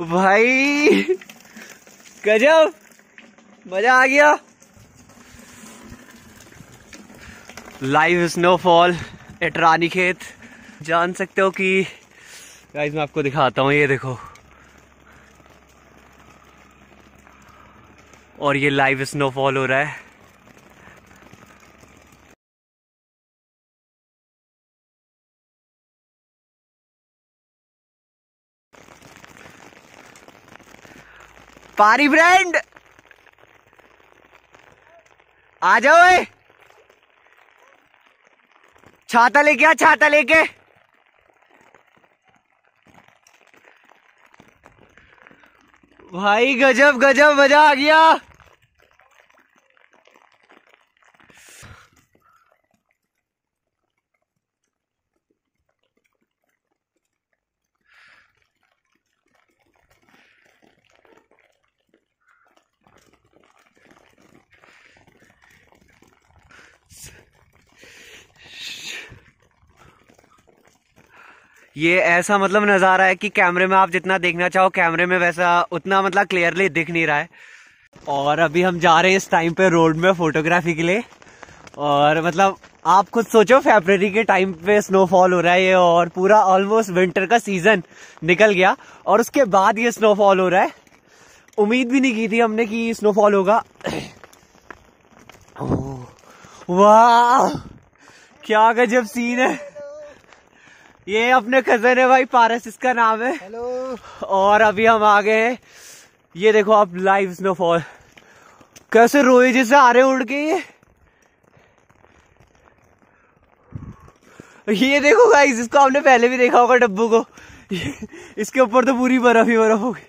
भाई, गजब। मज़ा आ गया। लाइव स्नोफॉल एट रानी खेत जान सकते हो कि गाइस मैं आपको दिखाता हूँ, ये देखो। और ये लाइव स्नोफॉल हो रहा है। पारी ब्रांड आ जाओ ए। छाता लेके आ, छाता लेके। भाई, गजब गजब, मज़ा आ गया। ये ऐसा मतलब नज़ारा है कि कैमरे में आप जितना देखना चाहो, कैमरे में वैसा उतना मतलब क्लियरली दिख नहीं रहा है। और अभी हम जा रहे हैं इस टाइम पे रोड में फोटोग्राफी के लिए। और मतलब आप खुद सोचो फेबररी के टाइम पे स्नोफॉल हो रहा है ये, और पूरा ऑलमोस्ट विंटर का सीज़न निकल गया। और उसके बाद ये स्नोफॉल हो रहा है। उम्मीद भी नहीं की थी हमने कि स्नोफॉल होगा। वाह! क्या गजब सीन है। ये अपने कज़न है भाई पारस इसका नाम है। हेलो और अभी हम आ गए हैं। ये देखो आप लाइव स्नोफॉल कैसे रोए जैसे आ रहे उड़ के ये ये देखो गाइस इसको हमने पहले भी देखा होगा डब्बू को। इसके ऊपर तो पूरी बर्फ़ ही बर्फ़ होगी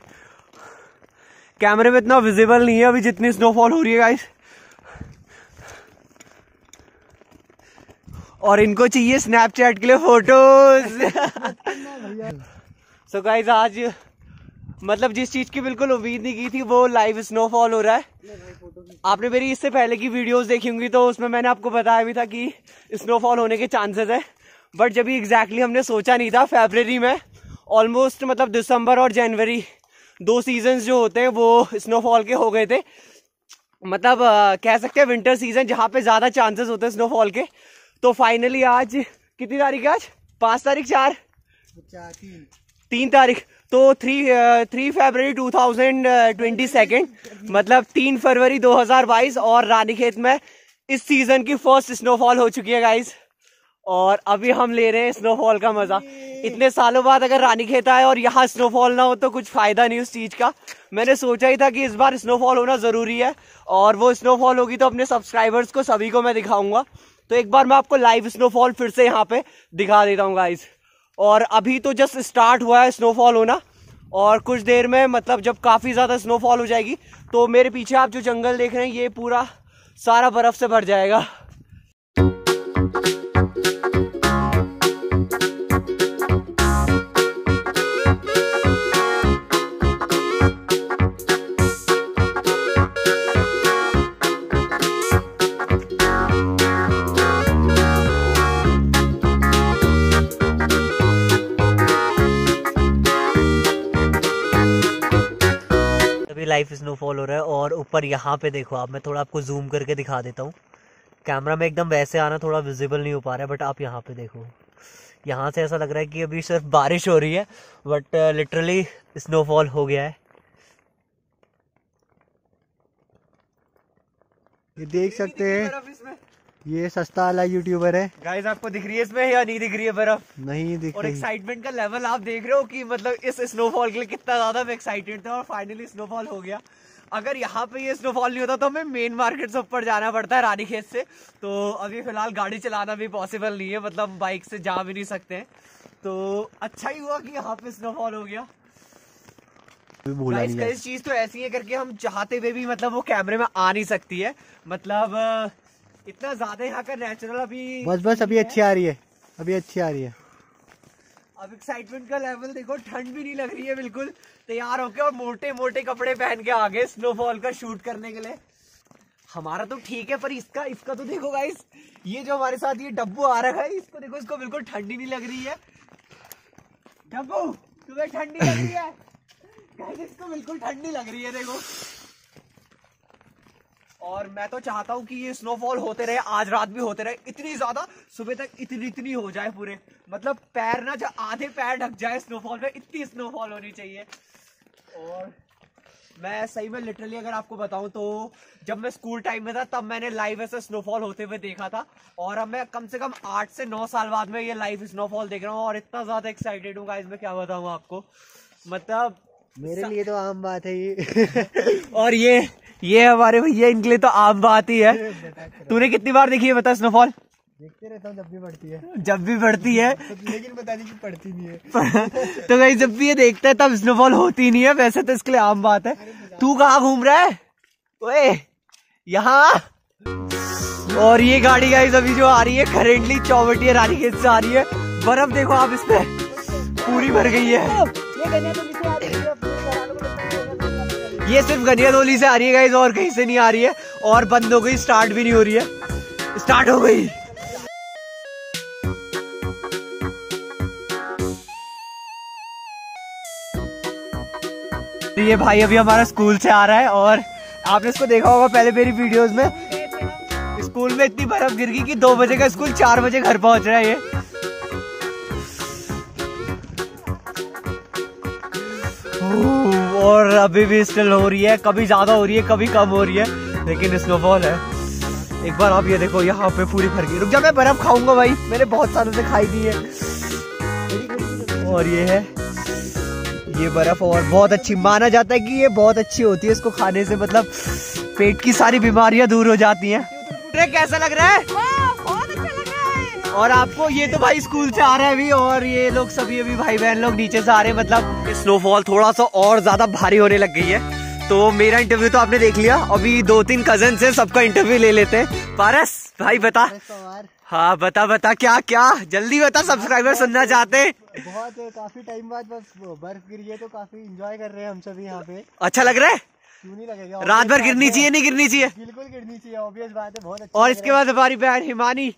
कैमरे में इतना विजिबल नहीं है अभी जितनी स्नोफॉल हो रही है गाइस और इनको चाहिए स्नैपचैट के लिए फ़ोटोज़ सो गाइस आज मतलब जिस चीज़ की बिल्कुल उम्मीद नहीं की थी, वो लाइव स्नोफॉल हो रहा है। आपने मेरी इससे पहले की वीडियोस देखी होंगी तो उसमें मैंने आपको बताया भी था कि स्नोफॉल होने के चांसेस है। बट जब एग्जैक्टली हमने सोचा नहीं था फेबररी में ऑलमोस्ट मतलब दिसंबर और जनवरी दो सीज़न जो होते हैं, वो स्नोफॉल के हो गए थे। मतलब कह सकते हैं विंटर सीज़न जहाँ पे ज़्यादा चांसेस होते हैं स्नोफॉल के। तो फाइनली आज कितनी तारीख है आज? पाँच तारीख चार? चार तीन तीन तारीख। तो थ्री थ्री फरवरी टू थाउज़ेंड ट्वेंटी सेकेंड मतलब तीन फरवरी 2022 और रानीखेत में इस सीज़न की फ़र्स्ट स्नोफॉल हो चुकी है गाइस और अभी हम ले रहे हैं स्नोफॉल का मज़ा। इतने सालों बाद अगर रानीखेत आए और यहाँ स्नोफॉल ना हो तो कुछ फ़ायदा नहीं उस चीज़ का। मैंने सोचा ही था कि इस बार स्नोफॉल होना ज़रूरी है और वो स्नोफॉल होगी तो अपने सब्सक्राइबर्स को सभी को मैं दिखाऊँगा। तो एक बार मैं आपको लाइव स्नोफॉल फिर से यहाँ पे दिखा देता हूँ गाइज़ और अभी तो जस्ट स्टार्ट हुआ है स्नोफॉल होना, और कुछ देर में मतलब जब काफ़ी ज़्यादा स्नोफॉल हो जाएगी तो मेरे पीछे आप जो जंगल देख रहे हैं, ये पूरा सारा बर्फ़ से भर जाएगा। अभी लाइव स्नोफॉल हो रहा है और ऊपर यहाँ पे देखो आप, मैं थोड़ा आपको जूम करके दिखा देता हूँ। कैमरा में एकदम वैसे आना थोड़ा विजिबल नहीं हो पा रहा है बट आप यहाँ पे देखो। यहाँ से ऐसा लग रहा है कि अभी सिर्फ़ बारिश हो रही है बट लिटरली स्नोफॉल हो गया है। ये देख सकते हैं। ये सस्ता वाला यूट्यूबर है। गाइस आपको दिख रही है इसमें या नहीं दिख रही है बर्फ़? नहीं दिख और एक्साइटमेंट का लेवल आप देख रहे हो कि मतलब इस स्नोफॉल के लिए कितना ज़्यादा मैं एक्साइटेड था और फाइनली स्नोफॉल हो गया। अगर यहाँ पे ये स्नोफॉल नहीं होता तो हमें मेन मार्केट से ऊपर जाना पड़ता है रानी खेत से। तो अभी फ़िलहाल गाड़ी चलाना भी पॉसिबल नहीं है मतलब बाइक से जा भी नहीं सकते हैं। तो अच्छा ही हुआ कि यहाँ पे स्नोफॉल हो गया। है चीज़ तो ऐसी है करके हम चाहते हुए भी मतलब वो कैमरे में आ नहीं सकती है। मतलब इतना ज़्यादा यहाँ का नेचुरल अभी बस बस अभी अच्छी आ रही है। अभी अच्छी आ रही है। अब एक्साइटमेंट का लेवल देखो ठंड भी नहीं लग रही है बिल्कुल। तैयार होके और मोटे मोटे कपड़े पहन के आ गए स्नोफॉल का शूट करने के लिए। हमारा तो ठीक है पर इसका इसका तो देखो गाइस ये जो हमारे साथ ये डब्बू आ रहा है इसको देखो इसको बिल्कुल ठंडी नहीं लग रही है। डब्बू तुम्हें ठंडी लग रही है? इसको बिल्कुल ठंडी लग रही है देखो। और मैं तो चाहता हूँ कि ये स्नोफॉल होते रहे आज रात भी होते रहे। इतनी ज़्यादा सुबह तक इतनी इतनी हो जाए पूरे। मतलब पैर ना जब आधे पैर ढक जाए स्नोफॉल में इतनी स्नोफॉल होनी चाहिए। और मैं सही में लिटरली अगर आपको बताऊँ तो जब मैं स्कूल टाइम में था तब मैंने लाइव ऐसे स्नोफॉल होते हुए देखा था। और अब मैं कम से कम आठ से नौ साल बाद में ये लाइव स्नोफॉल देख रहा हूँ और इतना ज़्यादा एक्साइटेड हूँ गाइस मैं क्या बताऊँ आपको? मतलब मेरे लिए तो आम बात है ये। और ये ये हमारे भैया इनके लिए तो आम बात ही है। तूने कितनी बार देखी है बता स्नोफॉल देखते रहता हूँ जब भी बढ़ती है। जब भी बढ़ती है। लेकिन बता दी कि पड़ती नहीं है। तो भाई जब भी ये देखता है तब स्नोफॉल होती नहीं है। वैसे तो इसके लिए आम बात है। तू कहाँ घूम रहा है? ओए यहाँ। और ये गाड़ी गाइस अभी जो आ रही है करेंटली चौबटिया रानीखेत से आ रही है। बर्फ़ देखो आप इस पे। पूरी भर गई है। ये सिर्फ़ गनियादोली से आ रही है गाइस और कहीं से नहीं आ रही है, और बंद हो गई स्टार्ट भी नहीं हो रही है। स्टार्ट हो गई। ये भाई अभी हमारा स्कूल से आ रहा है, और आपने इसको देखा होगा पहले मेरी वीडियोस में। स्कूल में इतनी बर्फ़ गिर गई कि दो बजे का स्कूल चार बजे घर पहुँच रहा है ये। और अभी भी स्टिल हो रही है। कभी ज़्यादा हो रही है, कभी कम हो रही है, लेकिन स्नोफॉल है। एक बार आप ये देखो, यहाँ पे पूरी भर गई। रुक जा, मैं बर्फ़ खाऊँगा भाई। मैंने बहुत सालों से खाई दी है। और ये है, ये बर्फ़ और बहुत अच्छी, माना जाता है कि ये बहुत अच्छी होती है इसको खाने से। मतलब पेट की सारी बीमारियाँ दूर हो जाती हैं, कैसा लग रहा है? और आपको ये तो भाई स्कूल से आ रहे हैं अभी और ये लोग सभी अभी भाई बहन लोग नीचे से आ रहे हैं मतलब स्नोफॉल थोड़ा सा और ज़्यादा भारी होने लग गई है। तो मेरा इंटरव्यू तो आपने देख लिया। अभी दो तीन कज़न से सबका इंटरव्यू ले लेते हैं। पारस भाई बता। हाँ बता बता क्या क्या? जल्दी बता सब्सक्राइबर सुनना चाहते हैं। बहुत काफ़ी टाइम बाद बस बर्फ़ गिरी है तो काफ़ी इंजॉय कर रहे हैं हम सभी यहाँ पे। अच्छा लग रहा है? क्यों नहीं लगेगा? रात भर गिरनी चाहिए नहीं गिरनी चाहिए? बिल्कुल गिरनी चाहिए ऑब्वियस बात है बहुत अच्छा और इसके बाद हमारी बहन हिमानी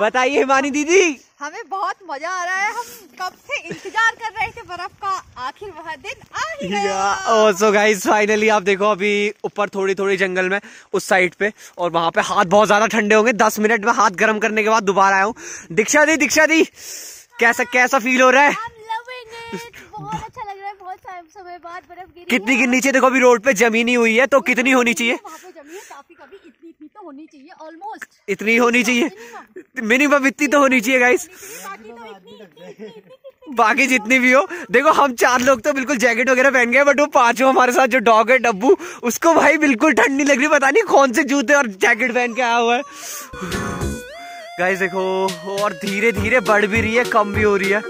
बताइए हिमानी दीदी। हमें बहुत मज़ा आ रहा है। हम कब से इंतज़ार कर रहे थे बर्फ़ का आखिर वह दिन आ ही गया। सो गाइस फाइनली आप देखो अभी ऊपर थोड़ी थोड़ी जंगल में उस साइड पे और वहाँ पे हाथ बहुत ज़्यादा ठंडे होंगे। दस मिनट में हाथ गर्म करने के बाद दोबारा आया हूँ। दीक्षा दी दीक्षा दी। कैसा कैसा फील हो रहा है? बहुत अच्छा लग रहा है। बहुत समय बाद बर्फ़ गिरी। कितनी है। गिरनी चाहिए देखो अभी रोड पे ज़मीन ही हुई है तो कितनी होनी चाहिए वहाँ पे जमी है काफ़ी कभी इतनी इतनी तो होनी चाहिए ऑलमोस्ट इतनी होनी चाहिए। मिनिमम इतनी तो होनी चाहिए गाइस बाकी तो बाकी जितनी भी हो। देखो हम चार लोग तो बिल्कुल जैकेट वगैरह पहन गए बट वो पाँचों हमारे साथ जो डॉग है डब्बू उसको भाई बिल्कुल ठंड नहीं लग रही। पता नहीं कौन से जूते और जैकेट पहन के आया हुआ है। गाइस देखो और धीरे धीरे बढ़ भी रही है कम भी हो रही है।